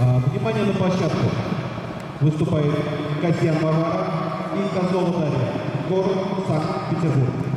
А, Внимание на площадку. Выступает Касьян Варвара и Козлова Дарья. Город Санкт-Петербург.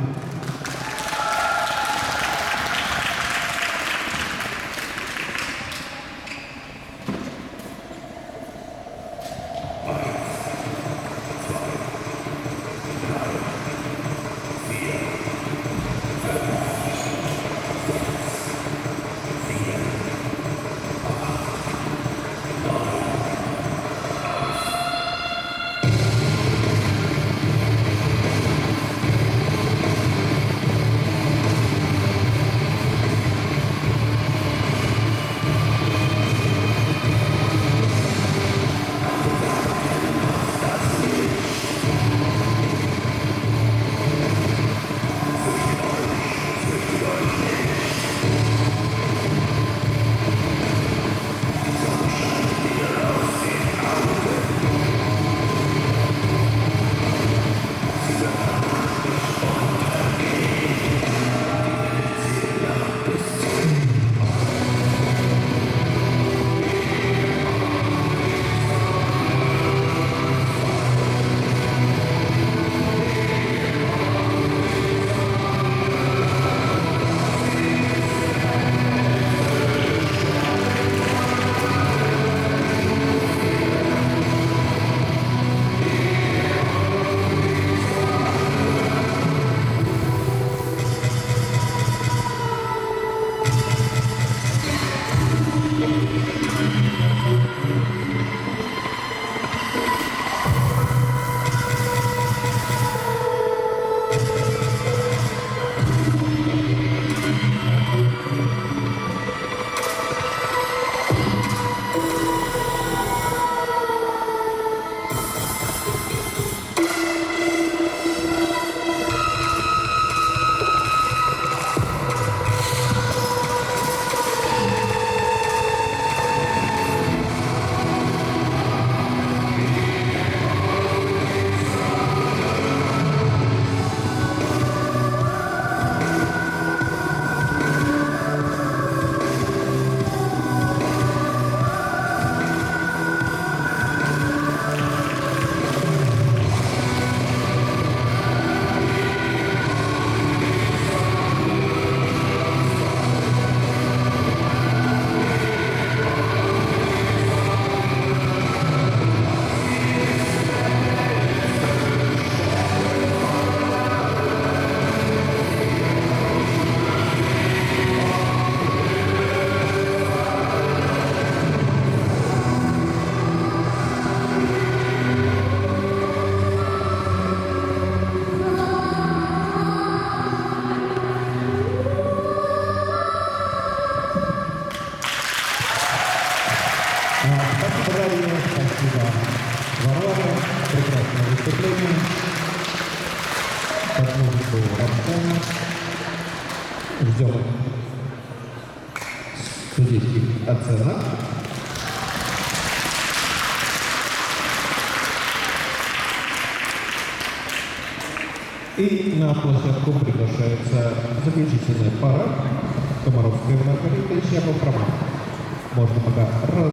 Выступление. Под музыку Рамштайна. Ждем судейских оценок. И на площадку приглашается заключительная пара Комаровская Маргарита и Щепов Роман. Можно пока